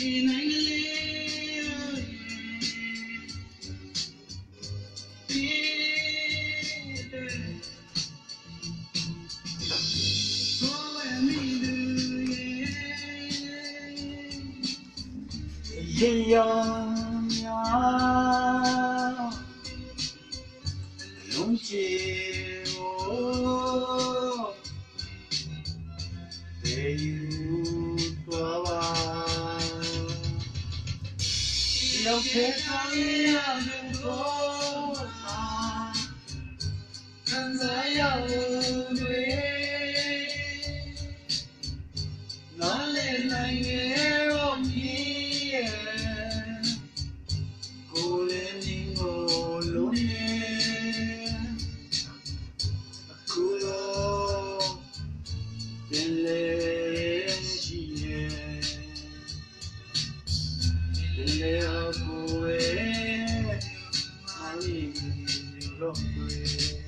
In I'm Don't you? 天堂一样很多人啊人在 Dele Akue Mali Lokwe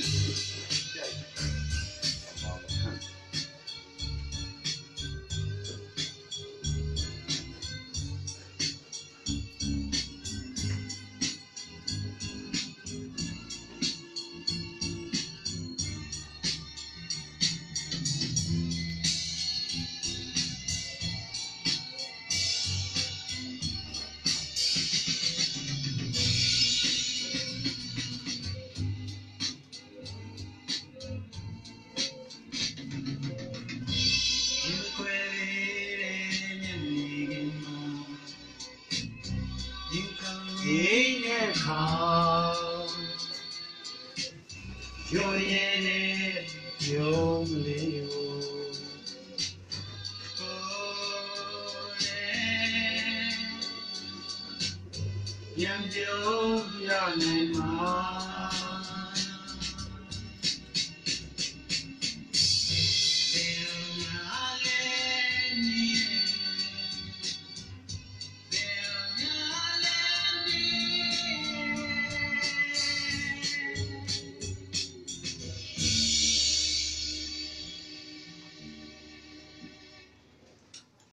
ိမ့်တဲ့ခါရောရင်းနဲ့ယုံလေးကိုပြန်ပြောပြနိုင်မှာ